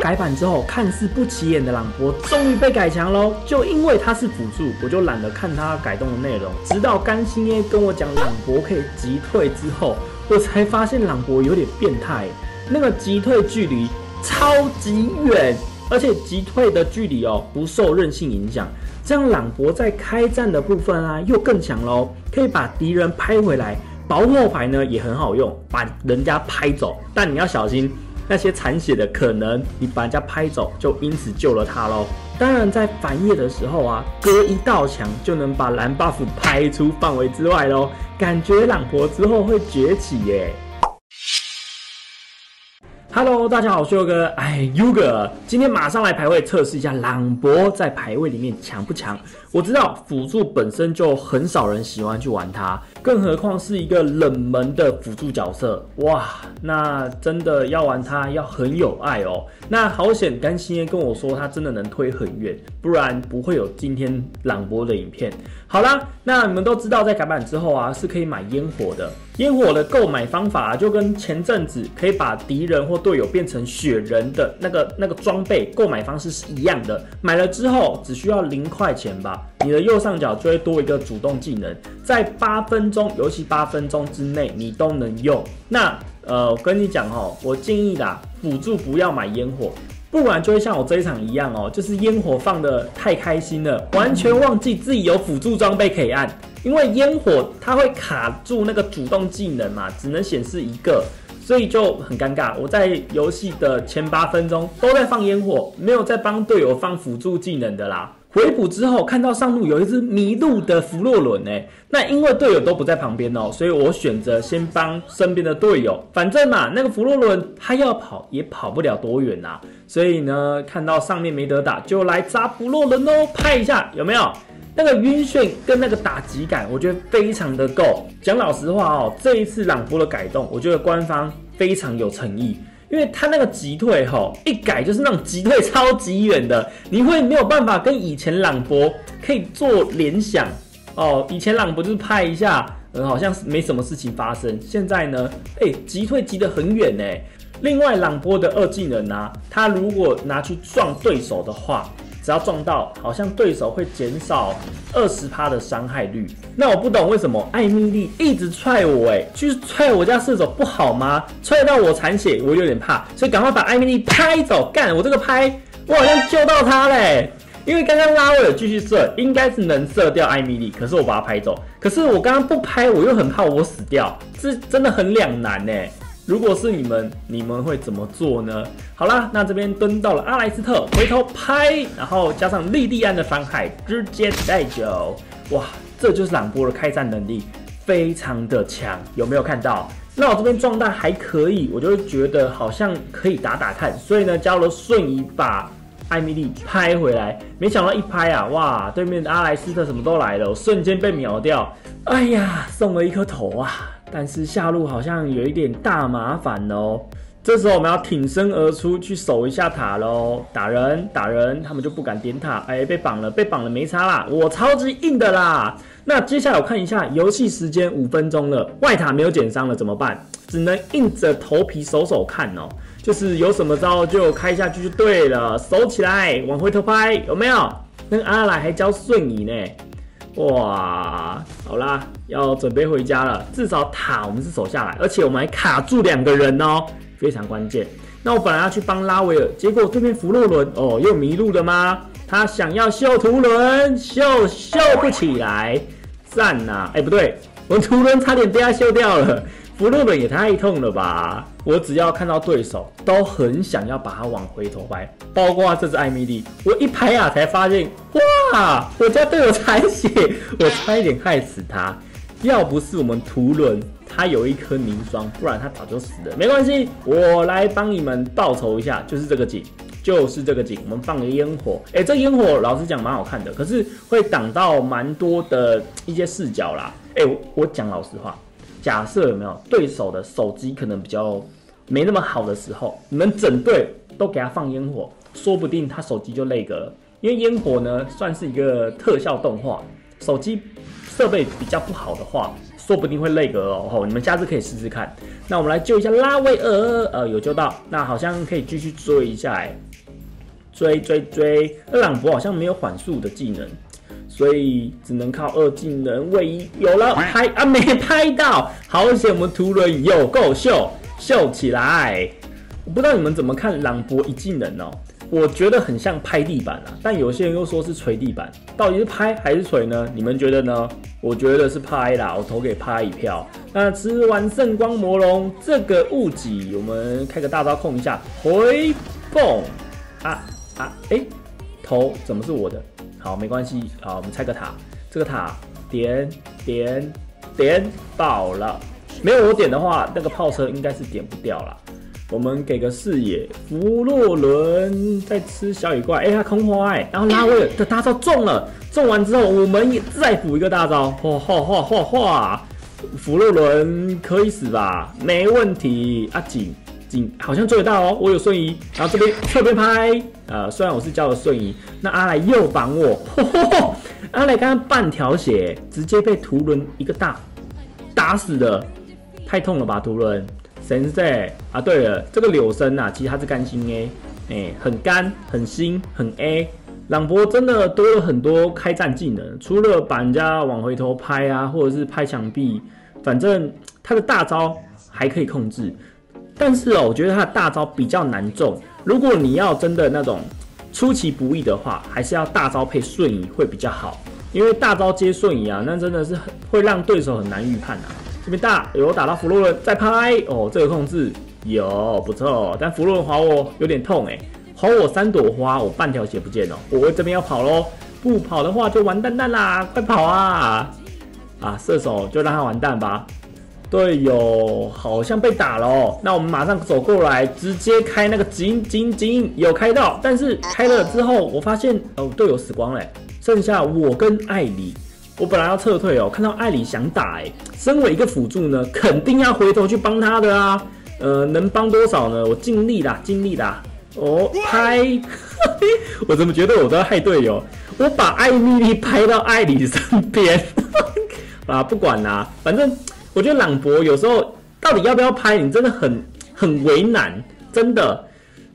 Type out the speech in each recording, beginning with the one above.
改版之后看似不起眼的朗博终于被改强喽。就因为它是辅助，我就懒得看它改动的内容。直到甘心耶跟我讲朗博可以击退之后，我才发现朗博有点变态，那个击退距离超级远，而且击退的距离哦不受韧性影响。这样朗博在开战的部分啊又更强喽，可以把敌人拍回来。薄后牌呢也很好用，把人家拍走，但你要小心那些残血的，可能你把人家拍走，就因此救了他喽。当然，在反野的时候啊，隔一道墙就能把蓝 buff 拍出范围之外喽，感觉朗婆之后会崛起耶。Hello，大家好，我是优哥。哎，优哥，今天马上来排位测试一下朗博在排位里面强不强？我知道辅助本身就很少人喜欢去玩它，更何况是一个冷门的辅助角色。哇，那真的要玩它要很有爱哦。那好险，甘心耶跟我说他真的能推很远，不然不会有今天朗博的影片。好啦，那你们都知道，在改版之后啊，是可以买烟火的。烟火的购买方法就跟前阵子可以把敌人或队友变成雪人的那个那个装备购买方式是一样的。买了之后只需要零块钱吧，你的右上角就会多一个主动技能，在八分钟，尤其八分钟之内你都能用。那呃，我跟你讲哦，我建议啦，辅助不要买烟火。不然就会像我这一场一样哦，就是烟火放的太开心了，完全忘记自己有辅助装备可以按。因为烟火它会卡住那个主动技能嘛，只能显示一个，所以就很尴尬。我在游戏的前八分钟都在放烟火，没有在帮队友放辅助技能的啦。回补之后看到上路有一只迷路的弗洛伦哎，那因为队友都不在旁边哦，所以我选择先帮身边的队友。反正嘛，那个弗洛伦他要跑也跑不了多远呐，所以呢，看到上面没得打，就来扎弗洛伦哦，拍一下有没有？那个晕眩跟那个打击感，我觉得非常的够。讲老实话哦，这一次朗博的改动，我觉得官方非常有诚意。因为他那个急退吼一改就是那种急退超级远的，你会没有办法跟以前朗博可以做联想哦。以前朗博就是拍一下，嗯，好像没什么事情发生。现在呢，哎，急退急得很远呢。另外，朗博的二技能啊，他如果拿去撞对手的话。只要撞到，好像对手会减少二十趴的伤害率。那我不懂为什么艾米丽一直踹我，哎，去踹我家射手不好吗？踹到我残血，我有点怕，所以赶快把艾米丽拍走。干，我这个拍，我好像救到他嘞。因为刚刚拉威尔继续射，应该是能射掉艾米丽，可是我把他拍走。可是我刚刚不拍，我又很怕我死掉，这真的很两难呢。如果是你们，你们会怎么做呢？好啦，那这边蹲到了阿莱斯特，回头拍，然后加上莉莉安的伤害，直接带走。哇，这就是朗波的开战能力，非常的强，有没有看到？那我这边状态还可以，我就会觉得好像可以打打看，所以呢，交了瞬移把艾米丽拍回来。没想到一拍啊，哇，对面的阿莱斯特什么都来了，我瞬间被秒掉。哎呀，送了一颗头啊！但是下路好像有一点大麻烦哦，这时候我们要挺身而出去守一下塔喽，打人打人，他们就不敢点塔，哎，被绑了被绑了没差啦，我超级硬的啦。那接下来我看一下游戏时间五分钟了，外塔没有减伤了怎么办？只能硬着头皮守守看哦，就是有什么招就开下去就对了，守起来往回头拍有没有？那个阿来还教瞬移呢。哇，好啦，要准备回家了。至少塔我们是守下来，而且我们还卡住两个人哦，非常关键。那我本来要去帮拉维尔，结果对面弗洛伦哦又迷路了吗？他想要秀图伦，秀秀不起来，赞呐！哎，不对，我图伦差点被他秀掉了。弗洛伦也太痛了吧！我只要看到对手，都很想要把他往回头拍，包括这只艾米丽。我一拍啊，才发现，哇，我家队友残血，我差一点害死他。要不是我们图伦他有一颗凝霜，不然他早就死了。没关系，我来帮你们报仇一下，就是这个景，就是这个景。我们放个烟火，哎，这烟火老实讲蛮好看的，可是会挡到蛮多的一些视角啦。哎，我讲老实话。假设有没有对手的手机可能比较没那么好的时候，你们整队都给他放烟火，说不定他手机就累格了。因为烟火呢算是一个特效动画，手机设备比较不好的话，说不定会累格哦。你们下次可以试试看。那我们来救一下拉威尔，呃，有救到，那好像可以继续追一下，哎，追追追。那朗博好像没有缓速的技能，所以只能靠二技能位移。有了拍啊，没 拍到，好险！我们图伦有够秀，秀起来！我不知道你们怎么看朗博一技能哦。我觉得很像拍地板啊，但有些人又说是捶地板，到底是拍还是捶呢？你们觉得呢？我觉得是拍啦，我投给拍一票。那吃完圣光魔龙这个物己，我们开个大招控一下，回蹦啊啊！哎，头怎么是我的？好，没关系好，我们拆个塔，这个塔点点点爆了，没有我点的话，那个炮车应该是点不掉了。我们给个视野，弗洛伦在吃小雨怪，哎，他空花哎，然后拉威尔的大招中了，中完之后我们也再补一个大招，嚯嚯嚯嚯嚯，弗洛伦可以死吧？没问题，阿锦好像追得到哦，我有瞬移，然后这边侧边拍，呃，虽然我是交了瞬移，那阿莱又绑我，阿莱刚刚半条血，直接被图伦一个大打死的，太痛了吧，图伦。神在啊！对了，这个柳生啊，其实他是干心 A，哎，很干，很新，很 A。朗博真的多了很多开战技能，除了把人家往回头拍啊，或者是拍墙壁，反正他的大招还可以控制。但是哦，我觉得他的大招比较难中。如果你要真的那种出其不意的话，还是要大招配瞬移会比较好，因为大招接瞬移啊，那真的是很会让对手很难预判啊。这边大有打到弗洛伦，再拍哦，这个控制有不错，但弗洛伦划我有点痛哎，划我三朵花，我半条血不见了，我这边要跑喽，不跑的话就完蛋蛋啦，快跑啊！啊，射手就让他完蛋吧，队友好像被打了，哦那我们马上走过来，直接开那个金金金，有开到，但是开了之后，我发现哦，队友死光了，剩下我跟艾里。我本来要撤退哦，看到艾里想打哎，身为一个辅助呢，肯定要回头去帮他的啊。呃，能帮多少呢？我尽力啦，尽力啦。哦，拍，我怎么觉得我都要害队友？我把艾米丽拍到艾里身边 啊，不管啦，反正我觉得朗博有时候到底要不要拍，你真的很很为难，真的。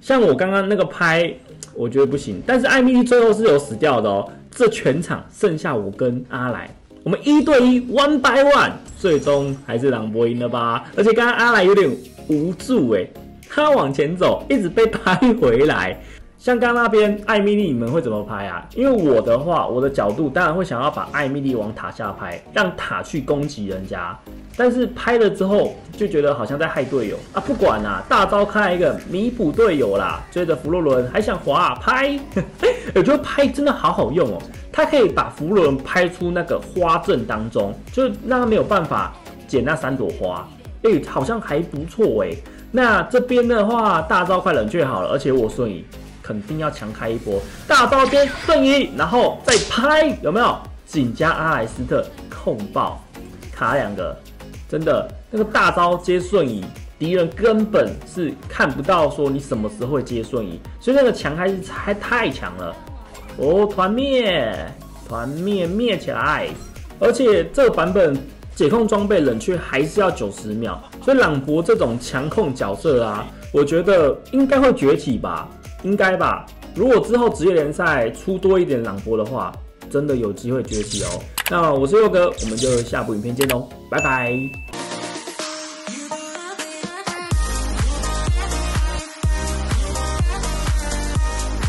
像我刚刚那个拍，我觉得不行，但是艾米丽最后是有死掉的哦。这全场剩下我跟阿来，我们一对一 one by one，最终还是朗博赢了吧？而且刚刚阿来有点无助诶，他往前走，一直被拍回来。像刚刚那边艾米丽，你们会怎么拍啊？因为我的话，我的角度当然会想要把艾米丽往塔下拍，让塔去攻击人家。但是拍了之后就觉得好像在害队友啊！不管啦，大招开一个弥补队友啦。追着弗洛伦还想滑拍，我觉得拍真的好好用哦。它可以把弗洛伦拍出那个花阵当中，就让他没有办法捡那三朵花。哎，好像还不错哎。那这边的话，大招快冷却好了，而且我瞬移。肯定要强开一波大招接瞬移，然后再拍，有没有？紧加阿莱斯特控爆卡两个，真的那个大招接瞬移，敌人根本是看不到说你什么时候会接瞬移，所以那个强开是还太强了。哦，团灭，团灭灭起来！而且这个版本解控装备冷却还是要九十秒，所以朗博这种强控角色啊，我觉得应该会崛起吧。应该吧，如果之后职业联赛出多一点朗博的话，真的有机会崛起哦。那我是佑哥，我们就下部影片见喽，拜拜。